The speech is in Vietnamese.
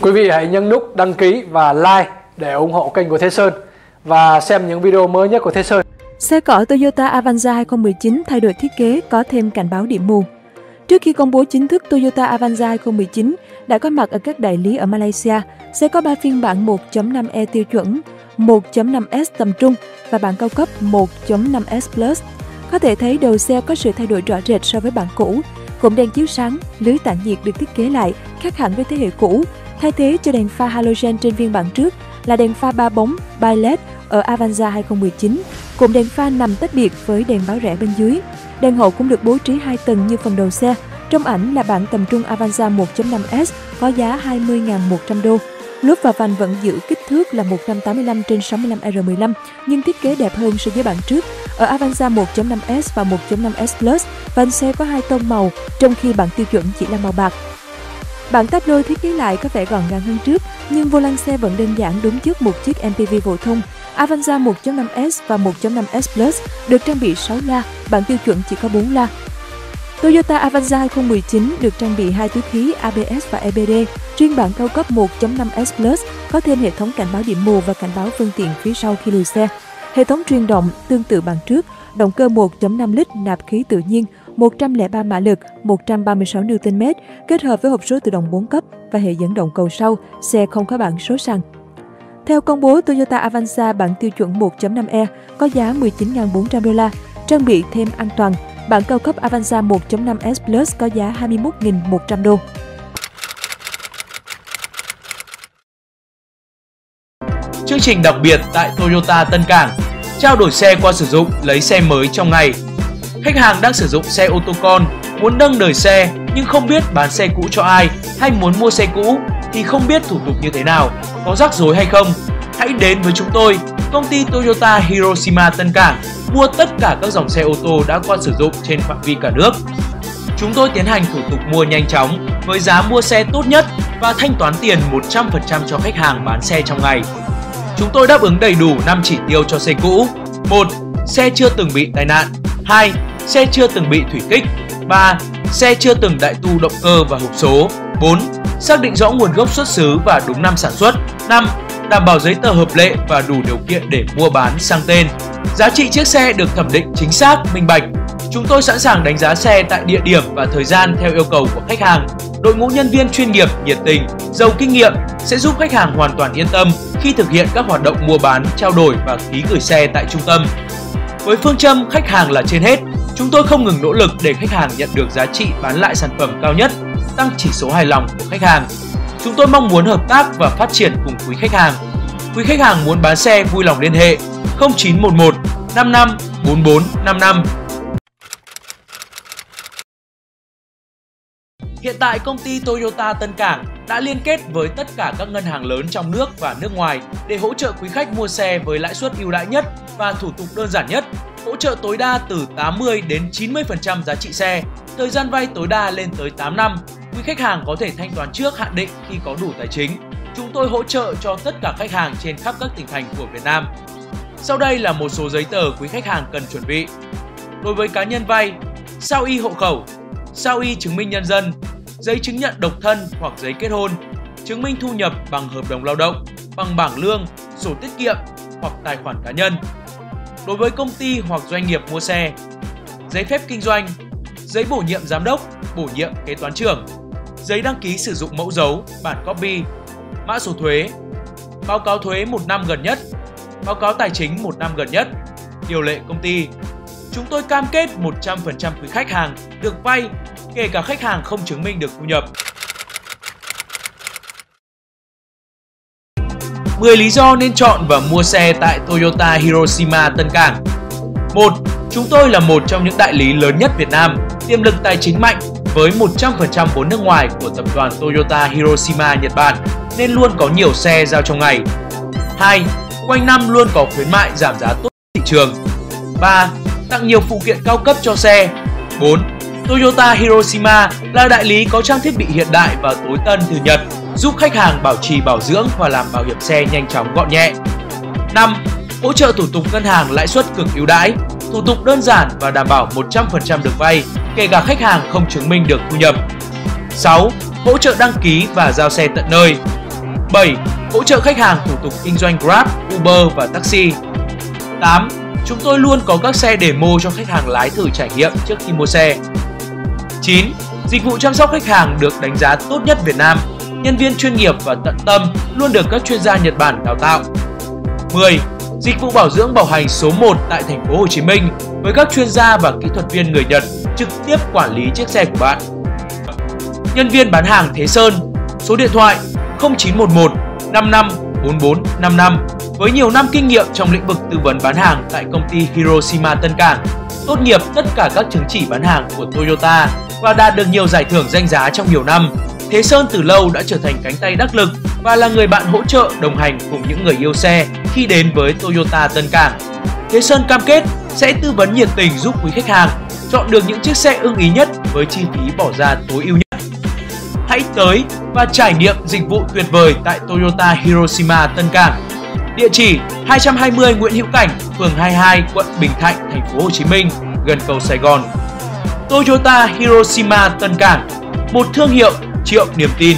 Quý vị hãy nhấn nút đăng ký và like để ủng hộ kênh của Thế Sơn và xem những video mới nhất của Thế Sơn. Xe cỏ Toyota Avanza 2019 thay đổi thiết kế có thêm cảnh báo điểm mù. Trước khi công bố chính thức Toyota Avanza 2019 đã có mặt ở các đại lý ở Malaysia, sẽ có 3 phiên bản 1.5e tiêu chuẩn, 1.5S tầm trung và bản cao cấp 1.5S Plus. Có thể thấy đầu xe có sự thay đổi rõ rệt so với bản cũ. Cụm đèn chiếu sáng, lưới tản nhiệt được thiết kế lại, khác hẳn với thế hệ cũ, thay thế cho đèn pha halogen trên phiên bản trước là đèn pha ba bóng bi LED ở Avanza 2019, cùng đèn pha nằm tách biệt với đèn báo rẽ bên dưới. Đèn hậu cũng được bố trí hai tầng như phần đầu xe. Trong ảnh là bản tầm trung Avanza 1.5S có giá 20.100 đô. Lốp và vành vẫn giữ kích thước là 185 trên 65 R15 nhưng thiết kế đẹp hơn so với bản trước. Ở Avanza 1.5S và 1.5S Plus, vành xe có hai tông màu, trong khi bản tiêu chuẩn chỉ là màu bạc. Bản đôi thiết kế lại có vẻ gọn gàng hơn trước, nhưng vô lăng xe vẫn đơn giản đúng trước một chiếc MPV phổ thông. Avanza 1.5S và 1.5S Plus được trang bị 6 la, bản tiêu chuẩn chỉ có 4 la. Toyota Avanza 2019 được trang bị hai túi khí ABS và EBD. Riêng bản cao cấp 1.5S Plus có thêm hệ thống cảnh báo điểm mù và cảnh báo phương tiện phía sau khi lùi xe. Hệ thống truyền động tương tự bản trước, động cơ 1.5 lít nạp khí tự nhiên, 103 mã lực, 136 Nm kết hợp với hộp số tự động 4 cấp và hệ dẫn động cầu sau, xe không có bảng số sàn. Theo công bố, Toyota Avanza bản tiêu chuẩn 1.5e có giá 19.400 đô la, trang bị thêm an toàn. Bản cao cấp Avanza 1.5S Plus có giá 21.100 đô. Chương trình đặc biệt tại Toyota Tân Cảng Trao đổi xe qua sử dụng, lấy xe mới trong ngày Khách hàng đang sử dụng xe ô tô con, muốn nâng đời xe nhưng không biết bán xe cũ cho ai hay muốn mua xe cũ thì không biết thủ tục như thế nào, có rắc rối hay không. Hãy đến với chúng tôi, công ty Toyota Hiroshima Tân Cảng, mua tất cả các dòng xe ô tô đã qua sử dụng trên phạm vi cả nước. Chúng tôi tiến hành thủ tục mua nhanh chóng với giá mua xe tốt nhất và thanh toán tiền 100% cho khách hàng bán xe trong ngày. Chúng tôi đáp ứng đầy đủ 5 chỉ tiêu cho xe cũ. 1. Xe chưa từng bị tai nạn. 2. Xe chưa từng bị thủy kích. 3. Xe chưa từng đại tu động cơ và hộp số. 4. Xác định rõ nguồn gốc xuất xứ và đúng năm sản xuất. 5. Đảm bảo giấy tờ hợp lệ và đủ điều kiện để mua bán sang tên. Giá trị chiếc xe được thẩm định chính xác, minh bạch. Chúng tôi sẵn sàng đánh giá xe tại địa điểm và thời gian theo yêu cầu của khách hàng. Đội ngũ nhân viên chuyên nghiệp, nhiệt tình, giàu kinh nghiệm sẽ giúp khách hàng hoàn toàn yên tâm khi thực hiện các hoạt động mua bán, trao đổi và ký gửi xe tại trung tâm. Với phương châm khách hàng là trên hết, chúng tôi không ngừng nỗ lực để khách hàng nhận được giá trị bán lại sản phẩm cao nhất, tăng chỉ số hài lòng của khách hàng. Chúng tôi mong muốn hợp tác và phát triển cùng quý khách hàng. Quý khách hàng muốn bán xe vui lòng liên hệ 0911 55 44 55 Hiện tại công ty Toyota Tân Cảng đã liên kết với tất cả các ngân hàng lớn trong nước và nước ngoài để hỗ trợ quý khách mua xe với lãi suất ưu đãi nhất và thủ tục đơn giản nhất, hỗ trợ tối đa từ 80 đến 90% giá trị xe, thời gian vay tối đa lên tới 8 năm. Quý khách hàng có thể thanh toán trước hạn định khi có đủ tài chính. Chúng tôi hỗ trợ cho tất cả khách hàng trên khắp các tỉnh thành của Việt Nam. Sau đây là một số giấy tờ quý khách hàng cần chuẩn bị. Đối với cá nhân vay, sao y hộ khẩu, sao y chứng minh nhân dân, giấy chứng nhận độc thân hoặc giấy kết hôn, chứng minh thu nhập bằng hợp đồng lao động, bằng bảng lương, sổ tiết kiệm hoặc tài khoản cá nhân. Đối với công ty hoặc doanh nghiệp mua xe, giấy phép kinh doanh, giấy bổ nhiệm giám đốc, bổ nhiệm kế toán trưởng, giấy đăng ký sử dụng mẫu dấu, bản copy, mã số thuế, báo cáo thuế một năm gần nhất, báo cáo tài chính một năm gần nhất, điều lệ công ty. Chúng tôi cam kết 100% quý khách hàng được vay kể cả khách hàng không chứng minh được thu nhập. 10 lý do nên chọn và mua xe tại Toyota Hiroshima Tân Cảng 1. Chúng tôi là một trong những đại lý lớn nhất Việt Nam, tiềm lực tài chính mạnh với 100% vốn nước ngoài của tập đoàn Toyota Hiroshima Nhật Bản nên luôn có nhiều xe giao trong ngày. 2. Quanh năm luôn có khuyến mại giảm giá tốt thị trường. 3. Tặng nhiều phụ kiện cao cấp cho xe. 4. Toyota Hiroshima là đại lý có trang thiết bị hiện đại và tối tân từ Nhật, giúp khách hàng bảo trì bảo dưỡng và làm bảo hiểm xe nhanh chóng gọn nhẹ. 5. Hỗ trợ thủ tục ngân hàng lãi suất cực ưu đãi, thủ tục đơn giản và đảm bảo 100% được vay, kể cả khách hàng không chứng minh được thu nhập. 6. Hỗ trợ đăng ký và giao xe tận nơi. 7. Hỗ trợ khách hàng thủ tục kinh doanh Grab, Uber và taxi. 8. Chúng tôi luôn có các xe demo cho khách hàng lái thử trải nghiệm trước khi mua xe. 9. Dịch vụ chăm sóc khách hàng được đánh giá tốt nhất Việt Nam. Nhân viên chuyên nghiệp và tận tâm luôn được các chuyên gia Nhật Bản đào tạo. 10. Dịch vụ bảo dưỡng bảo hành số 1 tại thành phố Hồ Chí Minh với các chuyên gia và kỹ thuật viên người Nhật trực tiếp quản lý chiếc xe của bạn. Nhân viên bán hàng Thế Sơn, số điện thoại 0911 55 4455 với nhiều năm kinh nghiệm trong lĩnh vực tư vấn bán hàng tại công ty Hiroshima Tân Cảng, tốt nghiệp tất cả các chứng chỉ bán hàng của Toyota và đạt được nhiều giải thưởng danh giá trong nhiều năm. Thế Sơn từ lâu đã trở thành cánh tay đắc lực và là người bạn hỗ trợ đồng hành cùng những người yêu xe khi đến với Toyota Tân Cảng. Thế Sơn cam kết sẽ tư vấn nhiệt tình giúp quý khách hàng chọn được những chiếc xe ưng ý nhất với chi phí bỏ ra tối ưu nhất. Hãy tới và trải nghiệm dịch vụ tuyệt vời tại Toyota Hiroshima Tân Cảng. Địa chỉ 220 Nguyễn Hữu Cảnh, phường 22, quận Bình Thạnh, thành phố Hồ Chí Minh, gần cầu Sài Gòn. Toyota Hiroshima Tân Cảng, một thương hiệu triệu niềm tin.